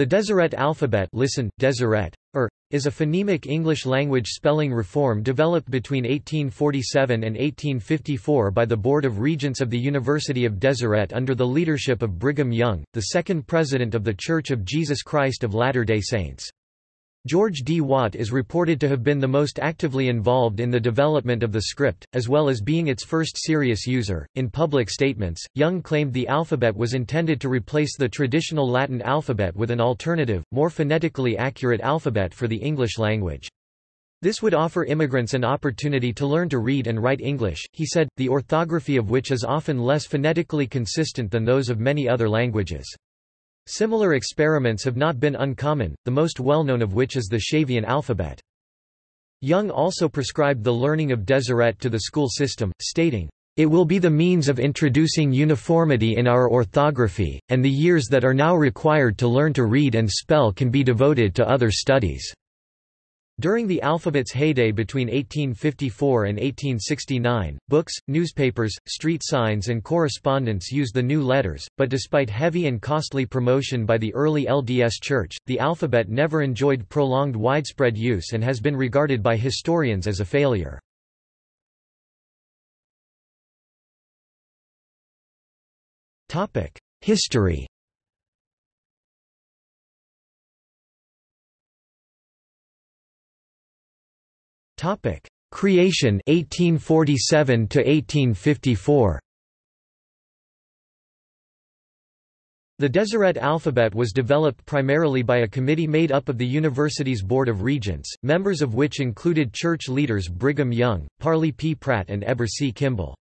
The Deseret alphabet listen, Deseret, er, is a phonemic English-language spelling reform developed between 1847 and 1854 by the Board of Regents of the University of Deseret under the leadership of Brigham Young, the second president of The Church of Jesus Christ of Latter-day Saints. George D. Watt is reported to have been the most actively involved in the development of the script, as well as being its first serious user. In public statements, Young claimed the alphabet was intended to replace the traditional Latin alphabet with an alternative, more phonetically accurate alphabet for the English language. This would offer immigrants an opportunity to learn to read and write English, he said, the orthography of which is often less phonetically consistent than those of many other languages. Similar experiments have not been uncommon, the most well-known of which is the Shavian alphabet. Young also prescribed the learning of Deseret to the school system, stating, "...it will be the means of introducing uniformity in our orthography, and the years that are now required to learn to read and spell can be devoted to other studies." During the alphabet's heyday between 1854 and 1869, books, newspapers, street signs and correspondence used the new letters, but despite heavy and costly promotion by the early LDS Church, the alphabet never enjoyed prolonged widespread use and has been regarded by historians as a failure. History Topic: Creation 1847 to 1854. The Deseret alphabet was developed primarily by a committee made up of the university's Board of Regents, members of which included church leaders Brigham Young, Parley P. Pratt and Heber C. Kimball.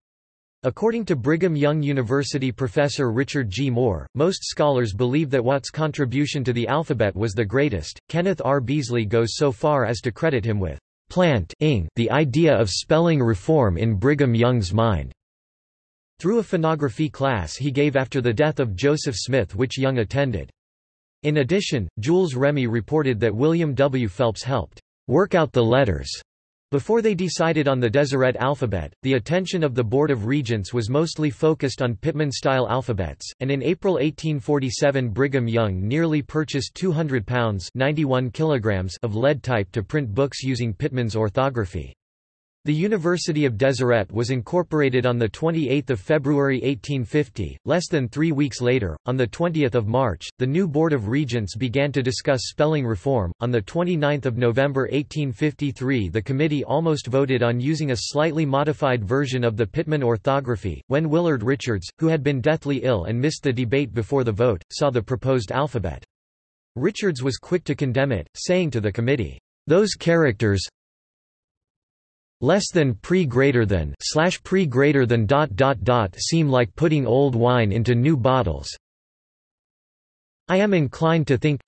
According to Brigham Young University professor Richard G. Moore, most scholars believe that Watt's contribution to the alphabet was the greatest. Kenneth R. Beesley goes so far as to credit him with planting the idea of spelling reform in Brigham Young's mind. Through a phonography class he gave after the death of Joseph Smith which Young attended. In addition, Jules Remy reported that William W. Phelps helped work out the letters before they decided on the Deseret alphabet, the attention of the Board of Regents was mostly focused on Pitman-style alphabets, and in April 1847 Brigham Young nearly purchased 200 pounds 91 kilograms of lead type to print books using Pitman's orthography. The University of Deseret was incorporated on 28 February 1850. Less than three weeks later, on 20 March, the new Board of Regents began to discuss spelling reform. On 29 November 1853 the committee almost voted on using a slightly modified version of the Pitman orthography, when Willard Richards, who had been deathly ill and missed the debate before the vote, saw the proposed alphabet. Richards was quick to condemn it, saying to the committee, "...those characters, less than pre greater than slash pre greater than dot dot dot seem like putting old wine into new bottles. I am inclined to think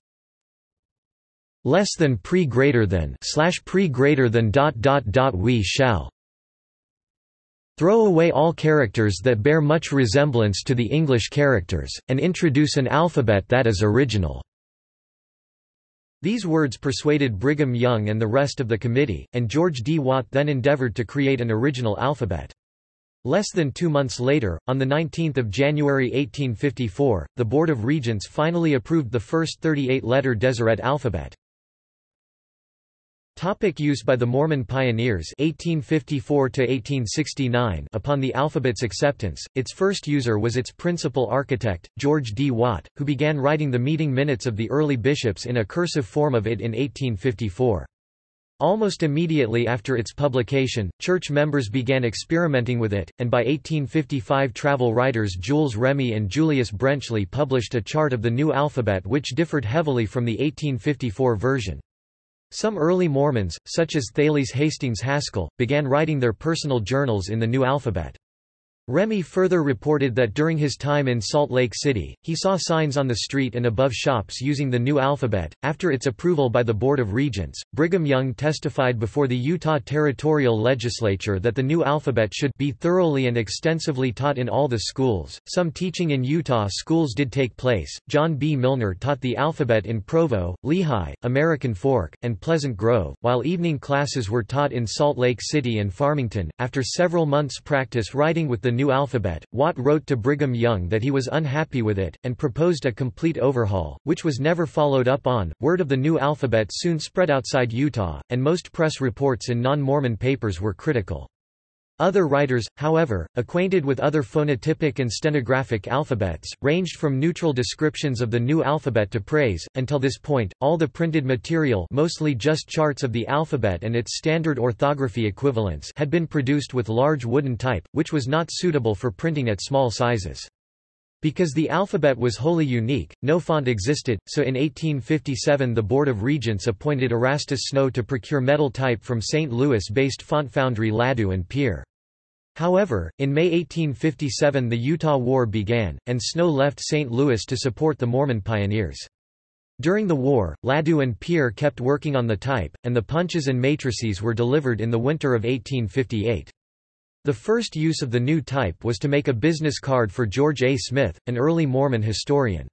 less than pre greater than slash pre greater than dot dot dot we shall throw away all characters that bear much resemblance to the English characters, and introduce an alphabet that is original. These words persuaded Brigham Young and the rest of the committee, and George D. Watt then endeavored to create an original alphabet. Less than two months later, on 19 January 1854, the Board of Regents finally approved the first 38-letter Deseret alphabet. Topic use by the Mormon pioneers 1854 Upon the alphabet's acceptance, its first user was its principal architect, George D. Watt, who began writing the meeting minutes of the early bishops in a cursive form of it in 1854. Almost immediately after its publication, church members began experimenting with it, and by 1855 travel writers Jules Remy and Julius Brenchley published a chart of the new alphabet which differed heavily from the 1854 version. Some early Mormons, such as Thales Hastings Haskell, began writing their personal journals in the new alphabet. Remy further reported that during his time in Salt Lake City, he saw signs on the street and above shops using the new alphabet. After its approval by the Board of Regents, Brigham Young testified before the Utah Territorial Legislature that the new alphabet should be thoroughly and extensively taught in all the schools. Some teaching in Utah schools did take place. John B. Milner taught the alphabet in Provo, Lehi, American Fork, and Pleasant Grove, while evening classes were taught in Salt Lake City and Farmington. After several months' practice writing with the new alphabet, Watt wrote to Brigham Young that he was unhappy with it, and proposed a complete overhaul, which was never followed up on. Word of the new alphabet soon spread outside Utah, and most press reports in non Mormon papers were critical. Other writers, however, acquainted with other phonotypic and stenographic alphabets, ranged from neutral descriptions of the new alphabet to praise. Until this point, all the printed material mostly just charts of the alphabet and its standard orthography equivalents had been produced with large wooden type, which was not suitable for printing at small sizes. Because the alphabet was wholly unique, no font existed, so in 1857 the Board of Regents appointed Erastus Snow to procure metal type from St. Louis-based font foundry Ladew and Peer. However, in May 1857 the Utah War began, and Snow left St. Louis to support the Mormon pioneers. During the war, Ladew and Peer kept working on the type, and the punches and matrices were delivered in the winter of 1858. The first use of the new type was to make a business card for George A. Smith, an early Mormon historian.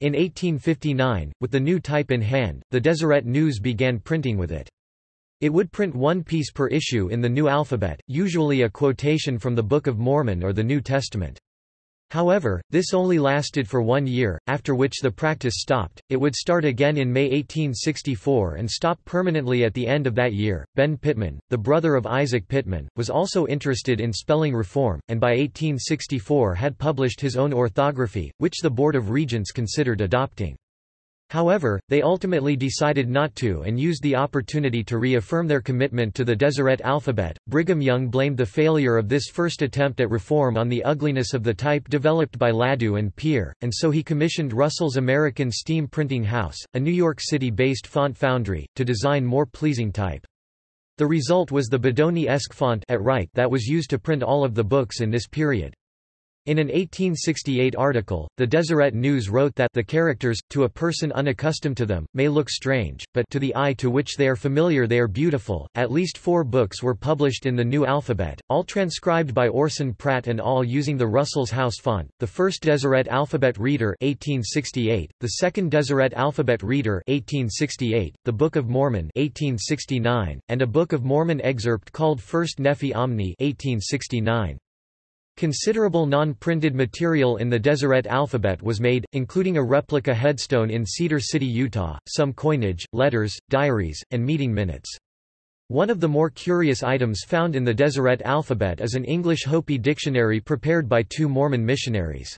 In 1859, with the new type in hand, the Deseret News began printing with it. It would print one piece per issue in the new alphabet, usually a quotation from the Book of Mormon or the New Testament. However, this only lasted for one year, after which the practice stopped. It would start again in May 1864 and stop permanently at the end of that year. Ben Pitman, the brother of Isaac Pitman, was also interested in spelling reform, and by 1864 had published his own orthography, which the Board of Regents considered adopting. However, they ultimately decided not to and used the opportunity to reaffirm their commitment to the Deseret alphabet. Brigham Young blamed the failure of this first attempt at reform on the ugliness of the type developed by Ladew and Peer, and so he commissioned Russell's American Steam Printing House, a New York City-based font foundry, to design more pleasing type. The result was the Bodoni-esque font at right that was used to print all of the books in this period. In an 1868 article, the Deseret News wrote that the characters, to a person unaccustomed to them, may look strange, but to the eye to which they are familiar they are beautiful. At least four books were published in the new alphabet, all transcribed by Orson Pratt and all using the Russell's House font. The first Deseret Alphabet Reader 1868, the second Deseret Alphabet Reader 1868, the Book of Mormon 1869, and a Book of Mormon excerpt called First Nephi Omni 1869. Considerable non-printed material in the Deseret alphabet was made, including a replica headstone in Cedar City, Utah, some coinage, letters, diaries, and meeting minutes. One of the more curious items found in the Deseret alphabet is an English Hopi dictionary prepared by two Mormon missionaries.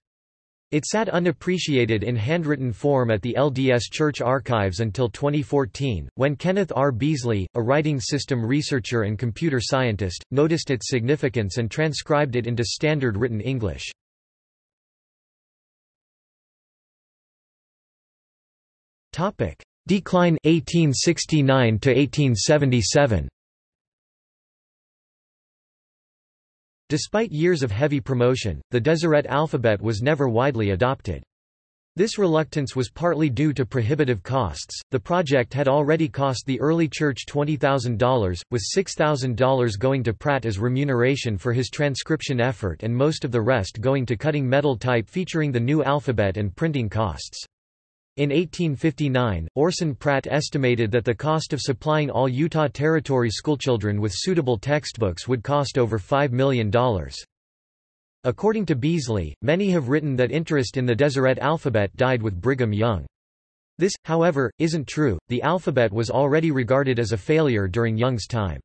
It sat unappreciated in handwritten form at the LDS Church archives until 2014, when Kenneth R. Beesley, a writing system researcher and computer scientist, noticed its significance and transcribed it into standard written English. Decline 1869 to 1877 Despite years of heavy promotion, the Deseret alphabet was never widely adopted. This reluctance was partly due to prohibitive costs. The project had already cost the early church $20,000, with $6,000 going to Pratt as remuneration for his transcription effort and most of the rest going to cutting metal type featuring the new alphabet and printing costs. In 1859, Orson Pratt estimated that the cost of supplying all Utah Territory schoolchildren with suitable textbooks would cost over $5 million. According to Beesley, many have written that interest in the Deseret alphabet died with Brigham Young. This, however, isn't true, the alphabet was already regarded as a failure during Young's time.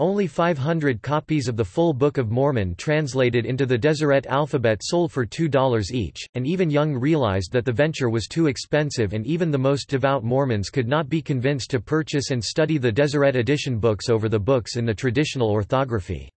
Only 500 copies of the full Book of Mormon translated into the Deseret alphabet sold for $2 each, and even Young realized that the venture was too expensive and even the most devout Mormons could not be convinced to purchase and study the Deseret edition books over the books in the traditional orthography.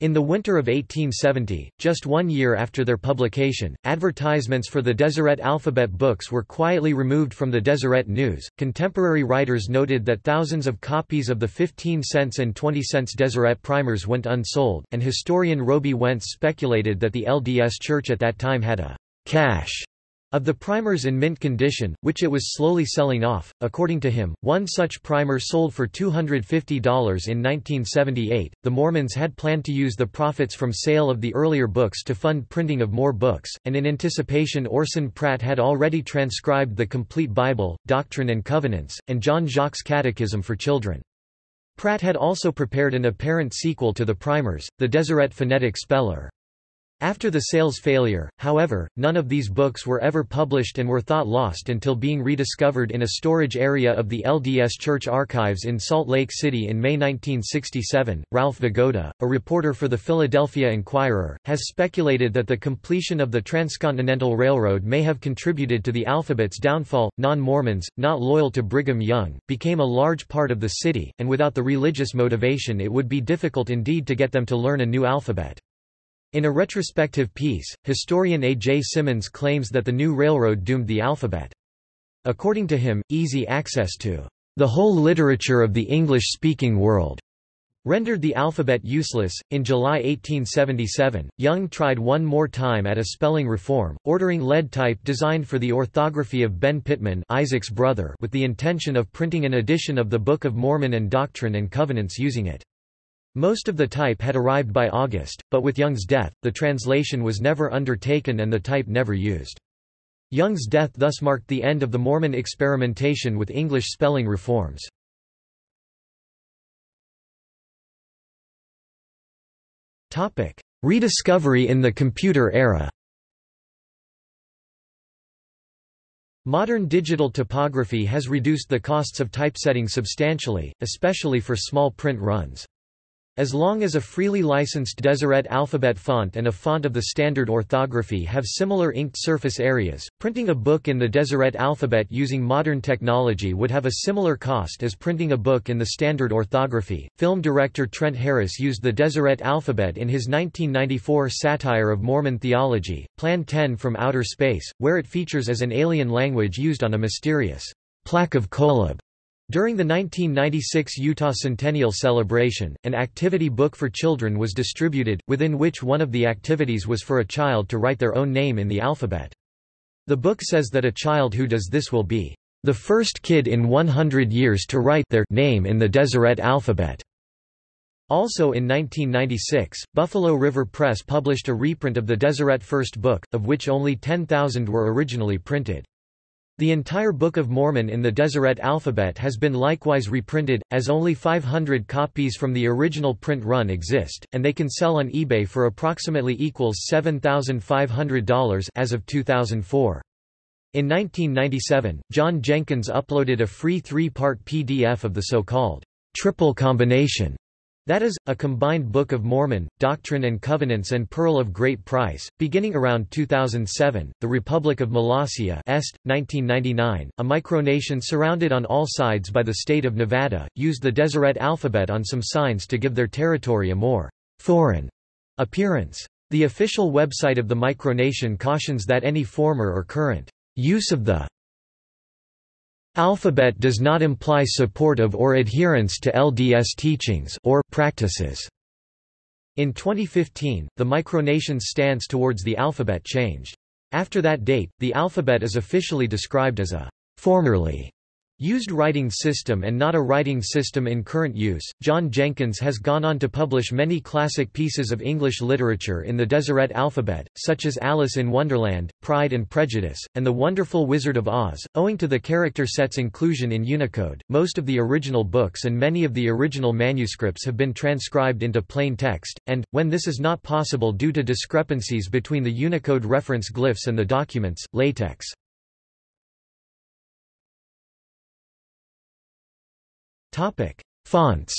In the winter of 1870, just one year after their publication, advertisements for the Deseret alphabet books were quietly removed from the Deseret News. Contemporary writers noted that thousands of copies of the 15 cents and 20 cents Deseret primers went unsold, and historian Roby Wentz speculated that the LDS Church at that time had a cache of the primers in mint condition, which it was slowly selling off, according to him, one such primer sold for $250 in 1978. The Mormons had planned to use the profits from sale of the earlier books to fund printing of more books, and in anticipation Orson Pratt had already transcribed the Complete Bible, Doctrine and Covenants, and John Jacques' Catechism for Children. Pratt had also prepared an apparent sequel to the primers, the Deseret Phonetic Speller. After the sales failure, however, none of these books were ever published and were thought lost until being rediscovered in a storage area of the LDS Church archives in Salt Lake City in May 1967. Ralph Vigoda, a reporter for the Philadelphia Inquirer, has speculated that the completion of the Transcontinental Railroad may have contributed to the alphabet's downfall. Non Mormons, not loyal to Brigham Young, became a large part of the city, and without the religious motivation, it would be difficult indeed to get them to learn a new alphabet. In a retrospective piece, historian A. J. Simmonds claims that the new railroad doomed the alphabet. According to him, easy access to the whole literature of the English-speaking world rendered the alphabet useless. In July 1877, Young tried one more time at a spelling reform, ordering lead type designed for the orthography of Ben Pitman, Isaac's brother, with the intention of printing an edition of the Book of Mormon and Doctrine and Covenants using it. Most of the type had arrived by August, but with Young's death, the translation was never undertaken and the type never used. Young's death thus marked the end of the Mormon experimentation with English spelling reforms. Rediscovery in the computer era Modern digital typography has reduced the costs of typesetting substantially, especially for small print runs. As long as a freely licensed Deseret alphabet font and a font of the standard orthography have similar inked surface areas, printing a book in the Deseret alphabet using modern technology would have a similar cost as printing a book in the standard orthography. Film director Trent Harris used the Deseret alphabet in his 1994 satire of Mormon theology, Plan 10 from Outer Space, where it features as an alien language used on a mysterious plaque of Kolob. During the 1996 Utah Centennial celebration, an activity book for children was distributed, within which one of the activities was for a child to write their own name in the alphabet. The book says that a child who does this will be the first kid in 100 years to write their name in the Deseret alphabet. Also in 1996, Buffalo River Press published a reprint of the Deseret First Book, of which only 10,000 were originally printed. The entire Book of Mormon in the Deseret alphabet has been likewise reprinted, as only 500 copies from the original print run exist, and they can sell on eBay for approximately equals $7,500 as of 2004. In 1997, John Jenkins uploaded a free three-part PDF of the so-called triple combination that is, a combined Book of Mormon, Doctrine and Covenants and Pearl of Great Price. Beginning around 2007, the Republic of Molossia Est, 1999, a micronation surrounded on all sides by the state of Nevada, used the Deseret alphabet on some signs to give their territory a more foreign appearance. The official website of the micronation cautions that any former or current use of the Alphabet does not imply support of or adherence to LDS teachings or practices. In 2015, the micronation's stance towards the alphabet changed. After that date, the alphabet is officially described as a formerly Used writing system and not a writing system in current use. John Jenkins has gone on to publish many classic pieces of English literature in the Deseret alphabet, such as Alice in Wonderland, Pride and Prejudice, and The Wonderful Wizard of Oz. Owing to the character set's inclusion in Unicode, most of the original books and many of the original manuscripts have been transcribed into plain text, and, when this is not possible due to discrepancies between the Unicode reference glyphs and the documents, latex. Topic: Fonts.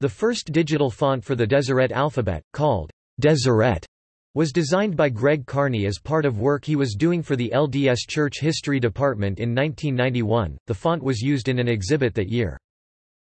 The first digital font for the Deseret alphabet, called Deseret, was designed by Greg Kearney as part of work he was doing for the LDS Church History Department in 1991. The font was used in an exhibit that year.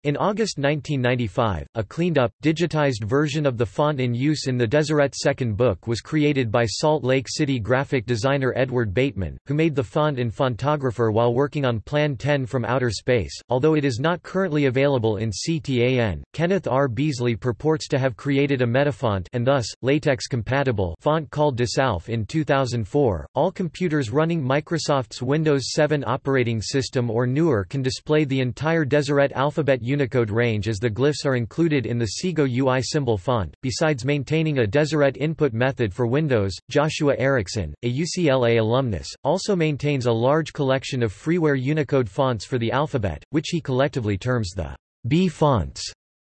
In August 1995, a cleaned-up, digitized version of the font in use in the Deseret Second Book was created by Salt Lake City graphic designer Edward Bateman, who made the font in Fontographer while working on Plan 10 from Outer Space. Although it is not currently available in CTAN, Kenneth R. Beesley purports to have created a metafont and thus, latex-compatible font called DeSalph in 2004. All computers running Microsoft's Windows 7 operating system or newer can display the entire Deseret alphabet Unicode range as the glyphs are included in the Segoe UI symbol font. Besides maintaining a Deseret input method for Windows, Joshua Erickson, a UCLA alumnus, also maintains a large collection of freeware Unicode fonts for the alphabet, which he collectively terms the B fonts.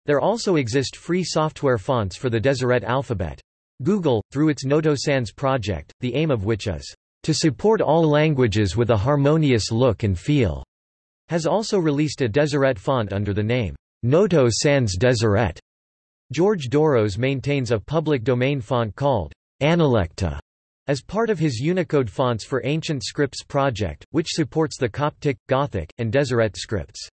There also exist free software fonts for the Deseret alphabet. Google, through its Noto Sans project, the aim of which is to support all languages with a harmonious look and feel, has also released a Deseret font under the name Noto Sans Deseret. George Douros maintains a public domain font called Analecta as part of his Unicode fonts for Ancient Scripts project, which supports the Coptic, Gothic, and Deseret scripts.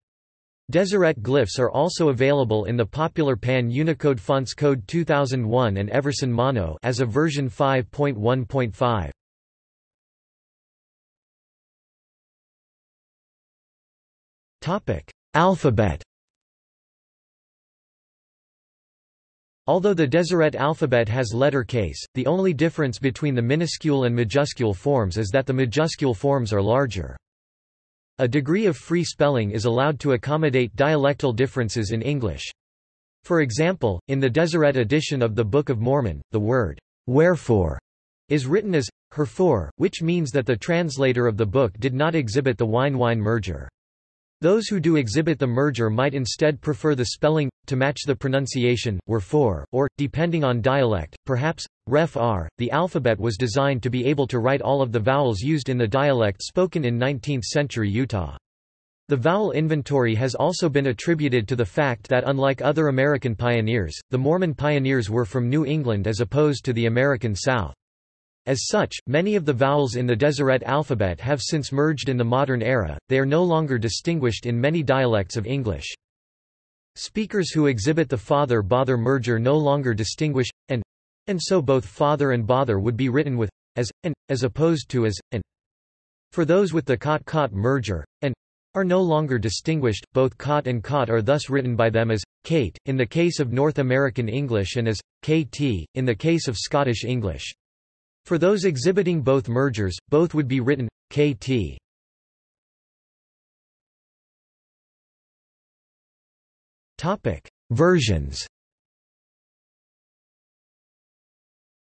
Deseret glyphs are also available in the popular Pan Unicode Fonts Code 2001 and Everson Mono as a version 5.1.5. Topic: Alphabet Although the Deseret alphabet has letter case, the only difference between the minuscule and majuscule forms is that the majuscule forms are larger. A degree of free spelling is allowed to accommodate dialectal differences in English. For example, in the Deseret edition of the Book of Mormon, the word, wherefore, is written as, herefore, which means that the translator of the book did not exhibit the wine-whine merger. Those who do exhibit the merger might instead prefer the spelling, to match the pronunciation, were for, or, depending on dialect, perhaps, ref r. The alphabet was designed to be able to write all of the vowels used in the dialect spoken in 19th-century Utah. The vowel inventory has also been attributed to the fact that unlike other American pioneers, the Mormon pioneers were from New England as opposed to the American South. As such, many of the vowels in the Deseret alphabet have since merged in the modern era, they are no longer distinguished in many dialects of English. Speakers who exhibit the father-bother merger no longer distinguish, and, and so both father and bother would be written with, as, and, as opposed to as, and. For those with the cot-caught merger, and, are no longer distinguished, both cot and caught are thus written by them as, Kate, in the case of North American English and as, kt, in the case of Scottish English. For those exhibiting both mergers, both would be written kt. Topic: Versions.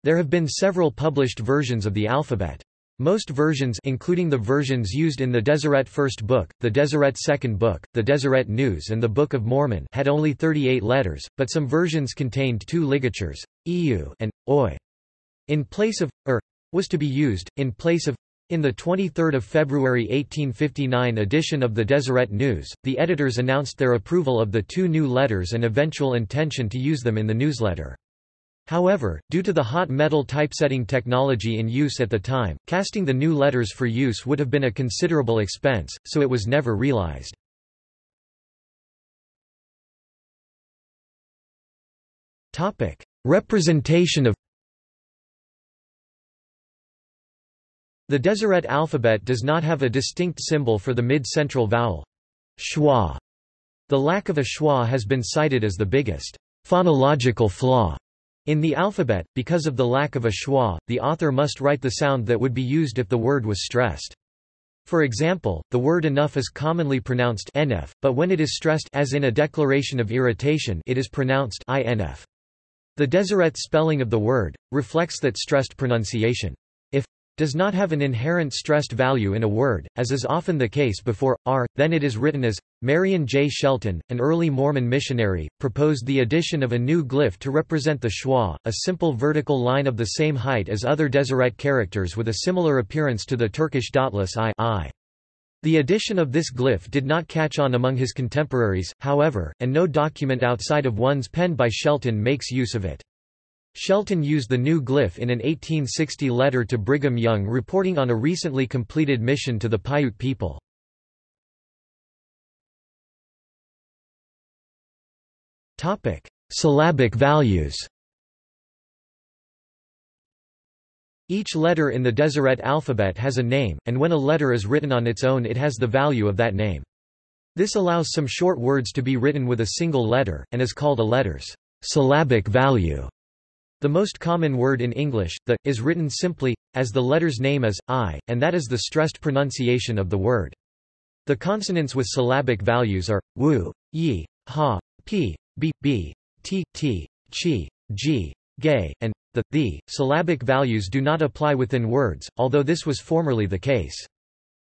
There have been several published versions of the alphabet. Most versions including the versions used in the Deseret First Book, the Deseret Second Book, the Deseret News and the Book of Mormon had only 38 letters, but some versions contained two ligatures, eu and oi. In place of er was to be used, in place of in the 23 February 1859 edition of the Deseret News, the editors announced their approval of the two new letters and eventual intention to use them in the newsletter. However, due to the hot metal typesetting technology in use at the time, casting the new letters for use would have been a considerable expense, so it was never realized. Representation of The Deseret alphabet does not have a distinct symbol for the mid-central vowel schwa. The lack of a schwa has been cited as the biggest phonological flaw in the alphabet. Because of the lack of a schwa, the author must write the sound that would be used if the word was stressed. For example, the word enough is commonly pronounced nf, but when it is stressed as in a declaration of irritation it is pronounced inf. The Deseret spelling of the word, reflects that stressed pronunciation does not have an inherent stressed value in a word, as is often the case before r, then it is written as. Marion J. Shelton, an early Mormon missionary, proposed the addition of a new glyph to represent the schwa, a simple vertical line of the same height as other Deseret characters with a similar appearance to the Turkish dotless i, I. The addition of this glyph did not catch on among his contemporaries, however, and no document outside of ones penned by Shelton makes use of it. Shelton used the new glyph in an 1860 letter to Brigham Young reporting on a recently completed mission to the Paiute people. Syllabic values Each letter in the Deseret alphabet has a name, and when a letter is written on its own it has the value of that name. This allows some short words to be written with a single letter, and is called a letter's syllabic value. The most common word in English, the, is written simply, as the letter's name as, I, and that is the stressed pronunciation of the word. The consonants with syllabic values are, wu, yi, ha, p, b, b, t, t, chi, g, gay, and the, the. Syllabic values do not apply within words, although this was formerly the case.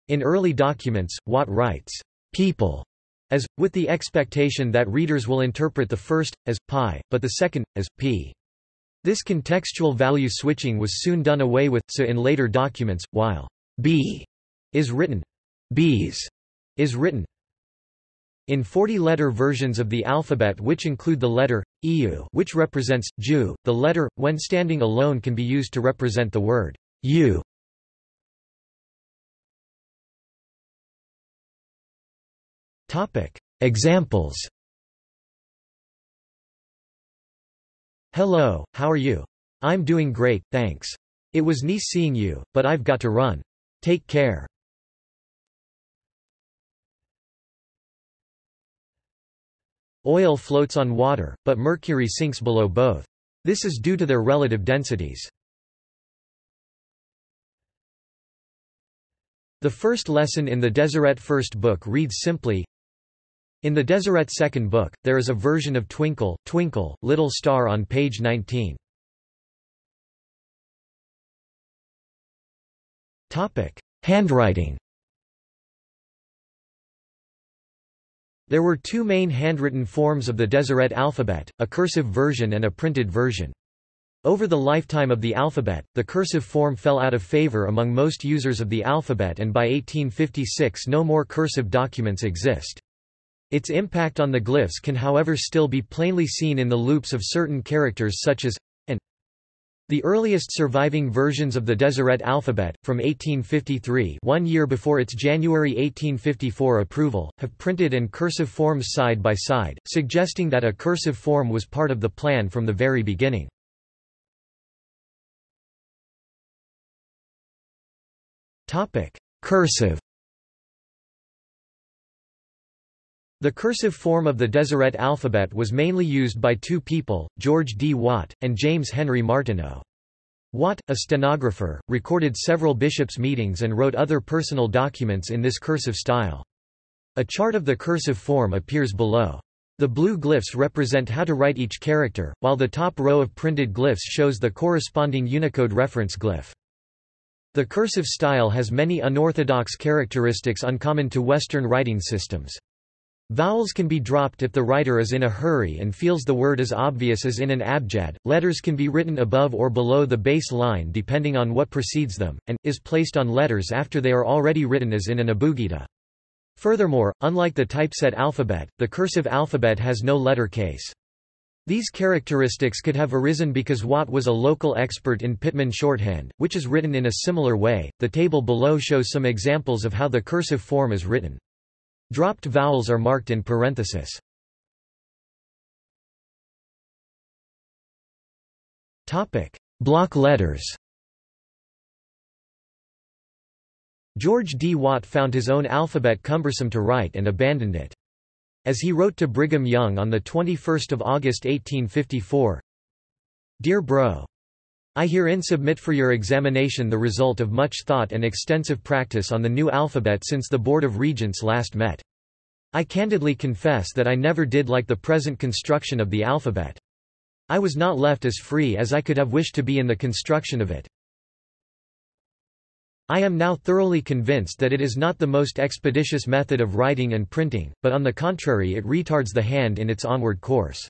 In early documents, Watt writes, people, as, with the expectation that readers will interpret the first, as, pi, but the second, as, p. This contextual value switching was soon done away with, so in later documents, while b is written, b's is written. In 40-letter versions of the alphabet which include the letter, eu which represents, Jew, the letter, when standing alone can be used to represent the word, u. Examples Hello, how are you? I'm doing great, thanks. It was nice seeing you, but I've got to run. Take care. Oil floats on water, but mercury sinks below both. This is due to their relative densities. The first lesson in the Deseret first book reads simply, In the Deseret second book, there is a version of Twinkle, Twinkle, Little Star on page 19. Handwriting There were two main handwritten forms of the Deseret alphabet, a cursive version and a printed version. Over the lifetime of the alphabet, the cursive form fell out of favor among most users of the alphabet and by 1856 no more cursive documents exist. Its impact on the glyphs can however still be plainly seen in the loops of certain characters such as and the earliest surviving versions of the Deseret alphabet, from 1853 one year before its January 1854 approval, have printed and cursive forms side by side, suggesting that a cursive form was part of the plan from the very beginning. Cursive The cursive form of the Deseret alphabet was mainly used by two people, George D. Watt, and James Henry Martineau. Watt, a stenographer, recorded several bishops' meetings and wrote other personal documents in this cursive style. A chart of the cursive form appears below. The blue glyphs represent how to write each character, while the top row of printed glyphs shows the corresponding Unicode reference glyph. The cursive style has many unorthodox characteristics uncommon to Western writing systems. Vowels can be dropped if the writer is in a hurry and feels the word is obvious as in an abjad, letters can be written above or below the base line depending on what precedes them, and, is placed on letters after they are already written as in an abugida. Furthermore, unlike the typeset alphabet, the cursive alphabet has no letter case. These characteristics could have arisen because Watt was a local expert in Pitman shorthand, which is written in a similar way. The table below shows some examples of how the cursive form is written. Dropped vowels are marked in parenthesis. Topic: Block letters. George D. Watt found his own alphabet cumbersome to write and abandoned it. As he wrote to Brigham Young on 21 August 1854, Dear Bro. I herein submit for your examination the result of much thought and extensive practice on the new alphabet since the Board of Regents last met. I candidly confess that I never did like the present construction of the alphabet. I was not left as free as I could have wished to be in the construction of it. I am now thoroughly convinced that it is not the most expeditious method of writing and printing, but on the contrary it retards the hand in its onward course.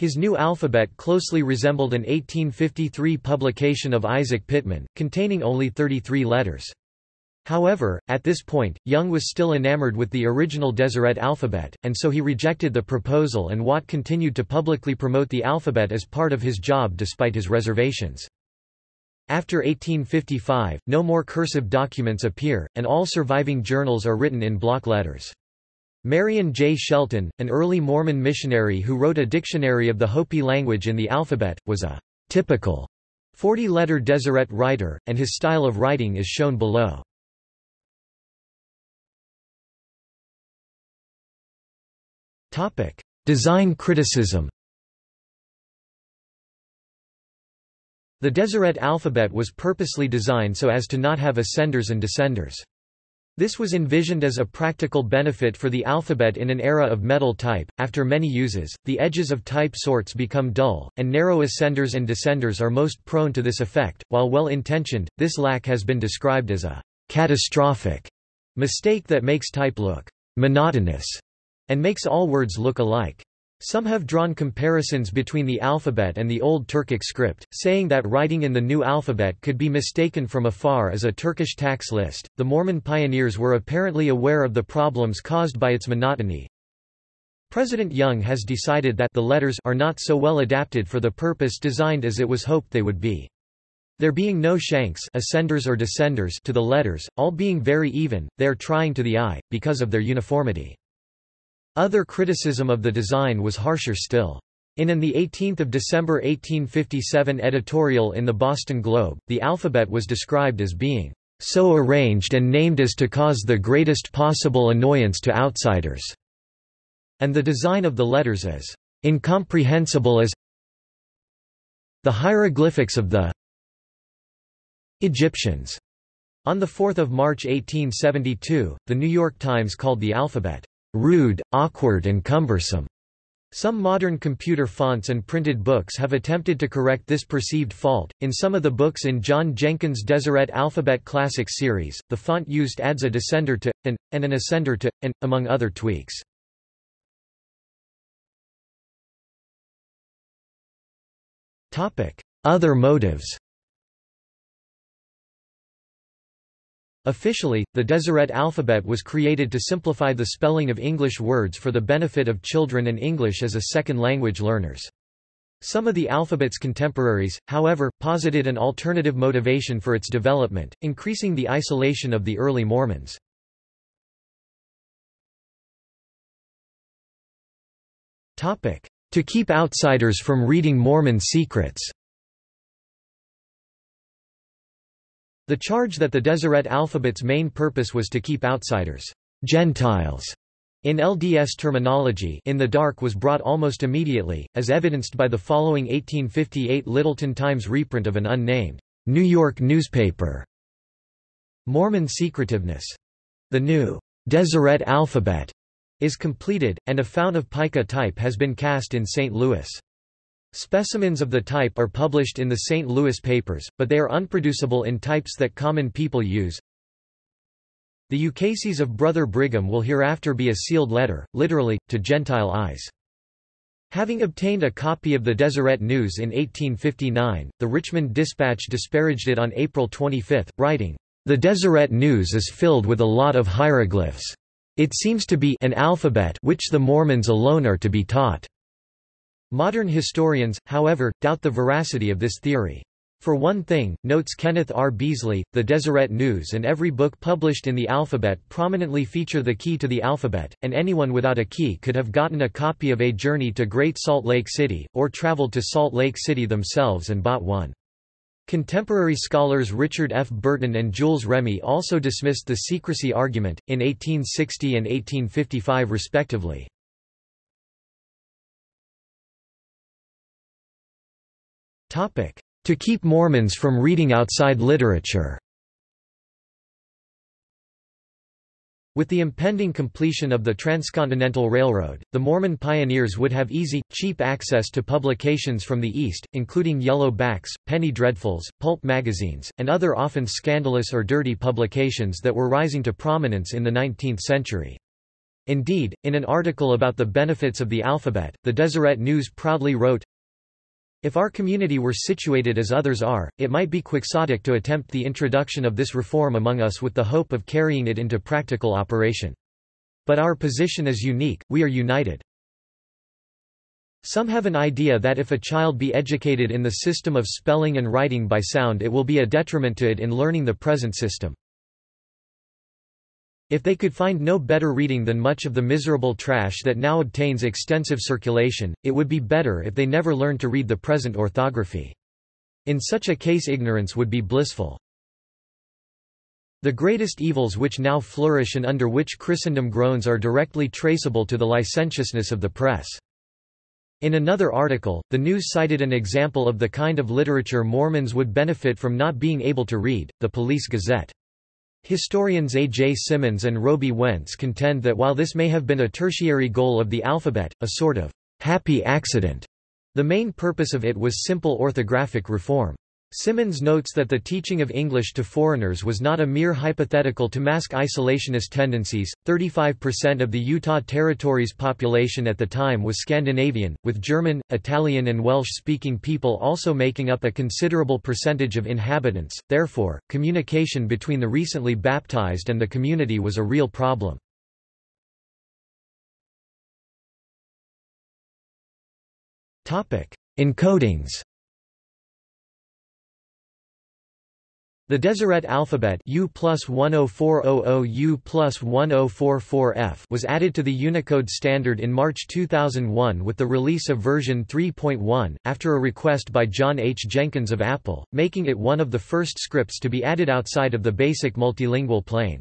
His new alphabet closely resembled an 1853 publication of Isaac Pitman, containing only 33 letters. However, at this point, Young was still enamored with the original Deseret alphabet, and so he rejected the proposal and Watt continued to publicly promote the alphabet as part of his job despite his reservations. After 1855, no more cursive documents appear, and all surviving journals are written in block letters. Marion J. Shelton, an early Mormon missionary who wrote a dictionary of the Hopi language in the alphabet, was a typical 40-letter Deseret writer, and his style of writing is shown below. Design criticism The Deseret alphabet was purposely designed so as to not have ascenders and descenders. This was envisioned as a practical benefit for the alphabet in an era of metal type. After many uses, the edges of type sorts become dull, and narrow ascenders and descenders are most prone to this effect. While well intentioned, this lack has been described as a catastrophic mistake that makes type look monotonous. and makes all words look alike. Some have drawn comparisons between the alphabet and the Old Turkic script, saying that writing in the new alphabet could be mistaken from afar as a Turkish tax list. The Mormon pioneers were apparently aware of the problems caused by its monotony. President Young has decided that the letters are not so well adapted for the purpose designed as it was hoped they would be. There being no shanks ascenders or descenders to the letters, all being very even, they are trying to the eye, because of their uniformity. Other criticism of the design was harsher still. In an 18 December 1857 editorial in the Boston Globe, the alphabet was described as being so arranged and named as to cause the greatest possible annoyance to outsiders, and the design of the letters as incomprehensible as the hieroglyphics of the Egyptians. On 4 March 1872, The New York Times called the alphabet rude, awkward and cumbersome. Some modern computer fonts and printed books have attempted to correct this perceived fault. In some of the books in John Jenkins' Deseret Alphabet Classic series, the font used adds a descender to an and an ascender to an, among other tweaks. Other motives. Officially, the Deseret alphabet was created to simplify the spelling of English words for the benefit of children and English as a second language learners. Some of the alphabet's contemporaries, however, posited an alternative motivation for its development, increasing the isolation of the early Mormons. To keep outsiders from reading Mormon secrets The charge that the Deseret alphabet's main purpose was to keep outsiders Gentiles in LDS terminology in the dark was brought almost immediately, as evidenced by the following 1858 Lyttelton Times reprint of an unnamed New York newspaper. Mormon secretiveness. The new Deseret alphabet is completed, and a fount of pica type has been cast in St. Louis. Specimens of the type are published in the St. Louis papers, but they are unproducible in types that common people use. The ukases of Brother Brigham will hereafter be a sealed letter, literally, to Gentile eyes. Having obtained a copy of the Deseret News in 1859, the Richmond Dispatch disparaged it on April 25, writing, "...the Deseret News is filled with a lot of hieroglyphs. It seems to be an alphabet which the Mormons alone are to be taught." Modern historians, however, doubt the veracity of this theory. For one thing, notes Kenneth R. Beesley, the Deseret News and every book published in the alphabet prominently feature the key to the alphabet, and anyone without a key could have gotten a copy of A Journey to Great Salt Lake City, or traveled to Salt Lake City themselves and bought one. Contemporary scholars Richard F. Burton and Jules Remy also dismissed the secrecy argument, in 1860 and 1855 respectively. To keep Mormons from reading outside literature With the impending completion of the Transcontinental Railroad, the Mormon pioneers would have easy, cheap access to publications from the East, including yellow backs, penny dreadfuls, pulp magazines, and other often scandalous or dirty publications that were rising to prominence in the 19th century. Indeed, in an article about the benefits of the alphabet, the Deseret News proudly wrote, if our community were situated as others are, it might be quixotic to attempt the introduction of this reform among us with the hope of carrying it into practical operation. But our position is unique, we are united. Some have an idea that if a child be educated in the system of spelling and writing by sound it will be a detriment to it in learning the present system. If they could find no better reading than much of the miserable trash that now obtains extensive circulation, it would be better if they never learned to read the present orthography. In such a case ignorance would be blissful. The greatest evils which now flourish and under which Christendom groans are directly traceable to the licentiousness of the press. In another article, the news cited an example of the kind of literature Mormons would benefit from not being able to read, the Police Gazette. Historians A. J. Simmonds and Roby Wentz contend that while this may have been a tertiary goal of the alphabet, a sort of happy accident, the main purpose of it was simple orthographic reform. Simmonds notes that the teaching of English to foreigners was not a mere hypothetical to mask isolationist tendencies. 35% of the Utah Territory's population at the time was Scandinavian, with German, Italian, and Welsh speaking people also making up a considerable percentage of inhabitants, therefore, communication between the recently baptized and the community was a real problem. Encodings The Deseret alphabet U plus 10400 U plus 1044F was added to the Unicode standard in March 2001 with the release of version 3.1, after a request by John H. Jenkins of Apple, making it one of the first scripts to be added outside of the basic multilingual plane.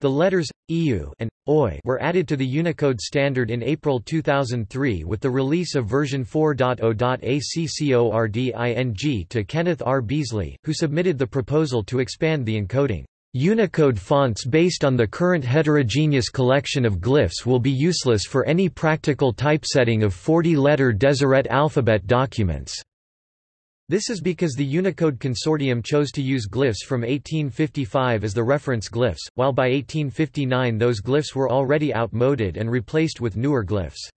The letters EU and OI were added to the Unicode standard in April 2003 with the release of version 4.0.ACCORDING to Kenneth R. Beesley, who submitted the proposal to expand the encoding. Unicode fonts based on the current heterogeneous collection of glyphs will be useless for any practical typesetting of 40-letter Deseret alphabet documents. This is because the Unicode Consortium chose to use glyphs from 1855 as the reference glyphs, while by 1859 those glyphs were already outmoded and replaced with newer glyphs.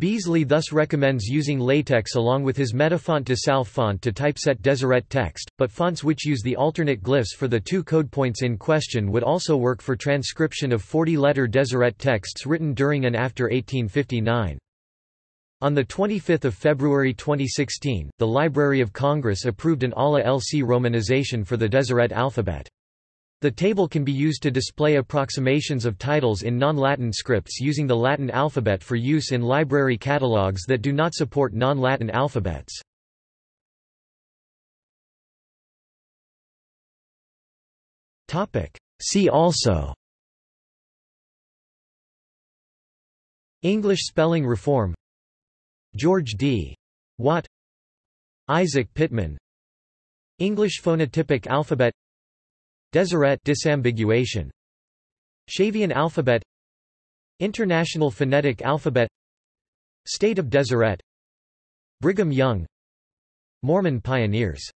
Beesley thus recommends using LaTeX along with his Metafont desalph font to typeset Deseret text, but fonts which use the alternate glyphs for the two code points in question would also work for transcription of 40-letter Deseret texts written during and after 1859. On 25 February 2016, the Library of Congress approved an ALA LC romanization for the Deseret alphabet. The table can be used to display approximations of titles in non-Latin scripts using the Latin alphabet for use in library catalogues that do not support non-Latin alphabets. See also English spelling reform George D. Watt Isaac Pitman English phonotypic alphabet Deseret disambiguation Shavian alphabet International phonetic alphabet State of Deseret Brigham Young Mormon pioneers